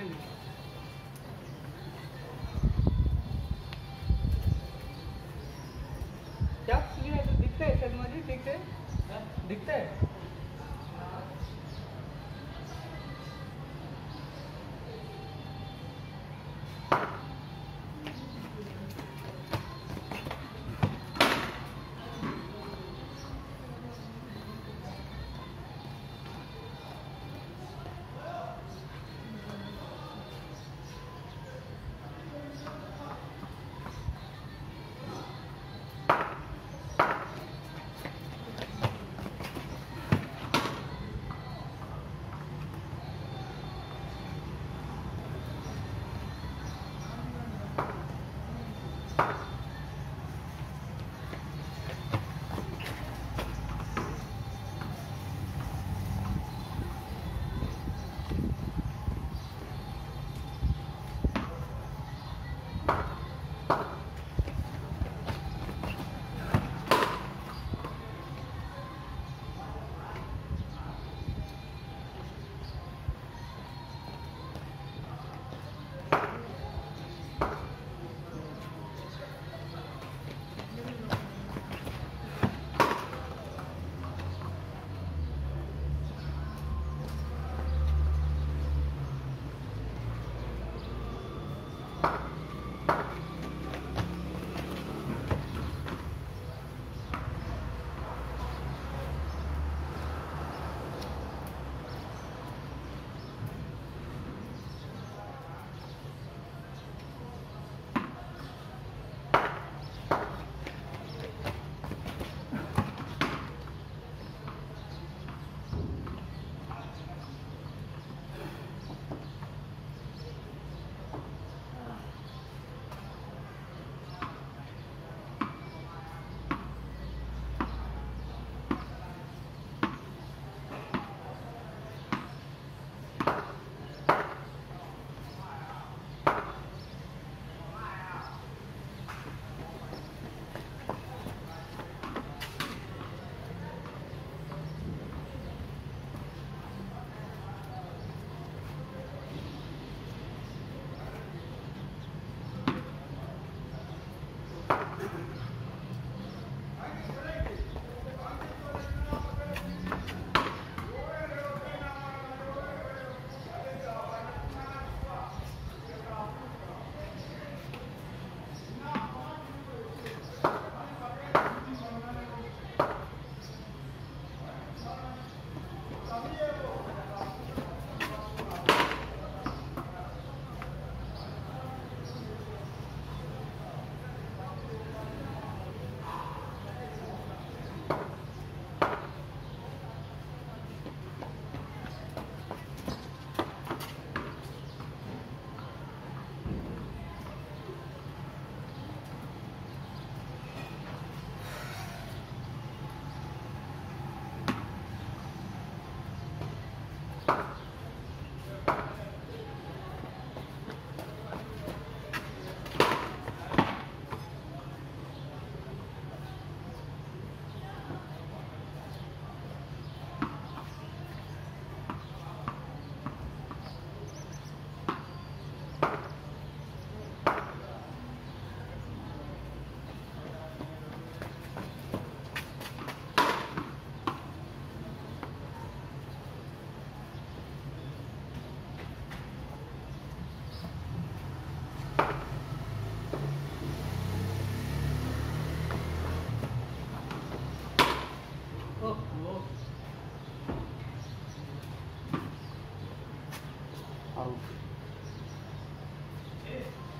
Thank you.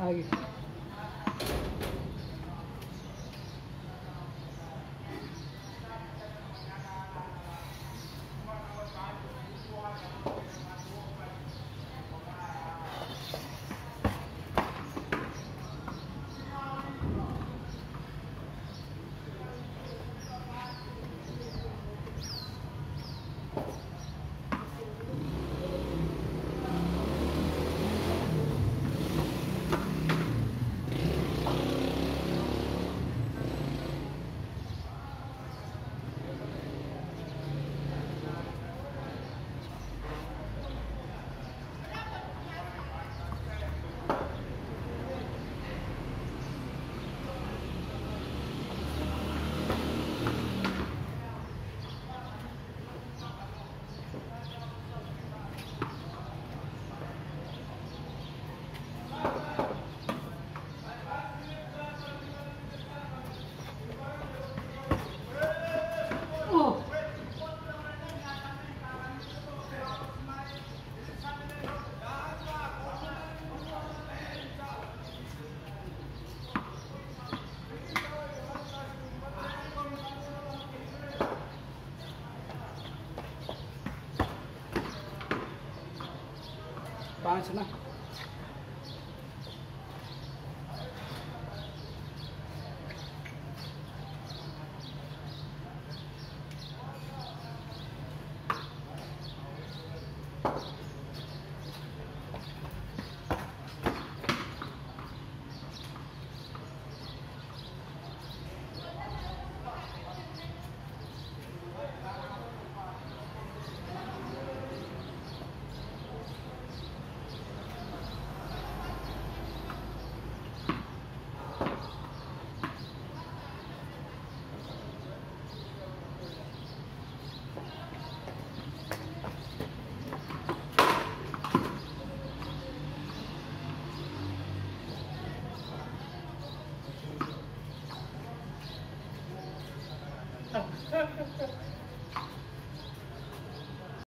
निकल आगे पाँच ना?